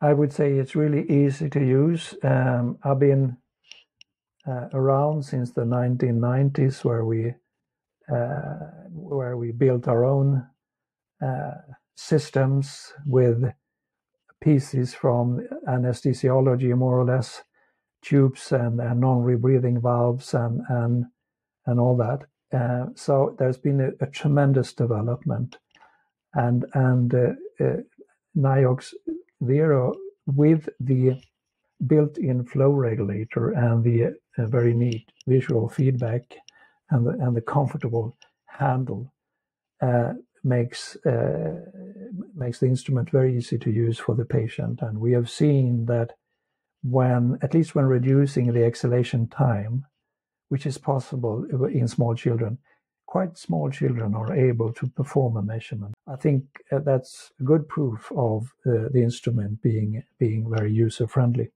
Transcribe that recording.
I would say it's really easy to use. Um, I've been uh, around since the 1990s, where we uh, where we built our own uh, systems with pieces from anesthesiology, more or less, tubes and, and non-rebreathing valves and and and all that. Uh, so there's been a, a, tremendous development, and and uh, uh, Niox Vero with the built-in flow regulator and the uh, very neat visual feedback and the, and the comfortable handle uh, makes uh, makes the instrument very easy to use for the patient. And we have seen that when, at least when reducing the exhalation time, which is possible in small children, quite small children are able to perform a measurement. I think uh, that's good proof of uh, the instrument being being very user friendly.